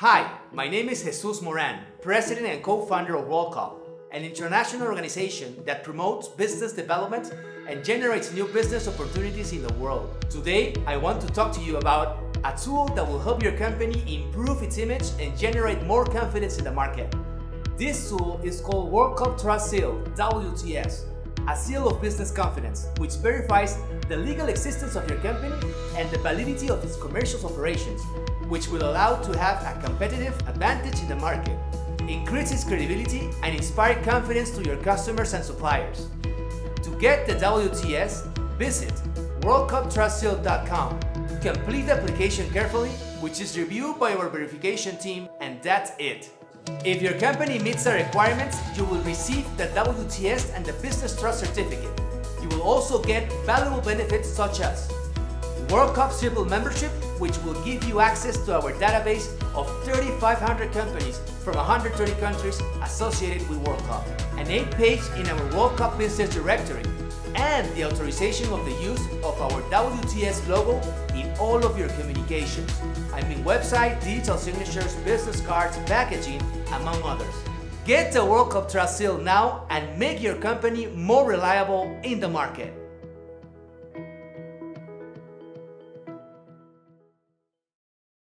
Hi, my name is Jesus Moran, president and co-founder of WORLDCOB, an international organization that promotes business development and generates new business opportunities in the world. Today, I want to talk to you about a tool that will help your company improve its image and generate more confidence in the market. This tool is called WORLDCOB Trust Seal, WTS, a seal of business confidence, which verifies the legal existence of your company and the validity of its commercial operations, which will allow to have a competitive advantage in the market, increase its credibility, and inspire confidence to your customers and suppliers. To get the WTS, visit WorldCobTrustSeal.com. Complete the application carefully, which is reviewed by our verification team, and that's it. If your company meets the requirements, you will receive the WTS and the Business Trust Certificate. You will also get valuable benefits such as WORLDCOB Triple membership, which will give you access to our database of 3,500 companies from 130 countries associated with WORLDCOB, an 8-page in our WORLDCOB Business Directory, and the authorization of the use of our WTS logo in all of your communications. I mean website, digital signatures, business cards, packaging, among others. Get the WORLDCOB Trust Seal now and make your company more reliable in the market.